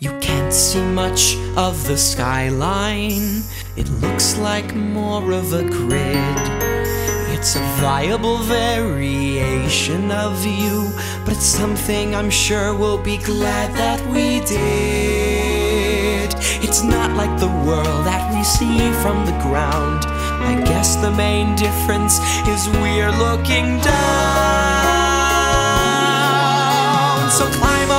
You can't see much of the skyline. It looks like more of a grid. It's a viable variation of you, but it's something I'm sure we'll be glad that we did. It's not like the world that we see from the ground. I guess the main difference is we're looking down. So climb on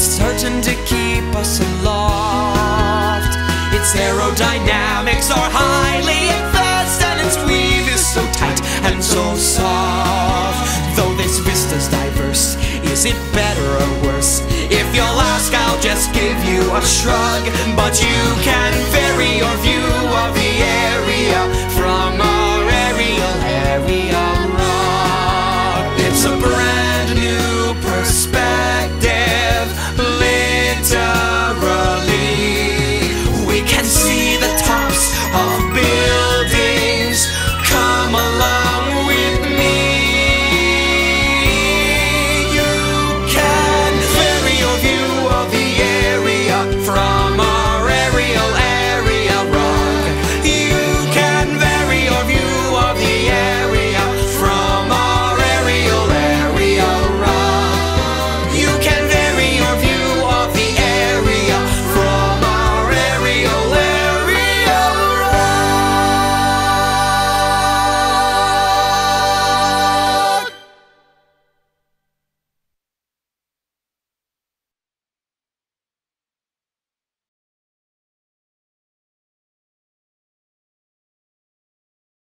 It's certain to keep us aloft. Its aerodynamics are highly advanced, and its weave is so tight and so soft. Though this vista's diverse, is it better or worse? If you'll ask, I'll just give you a shrug. But you can vary your view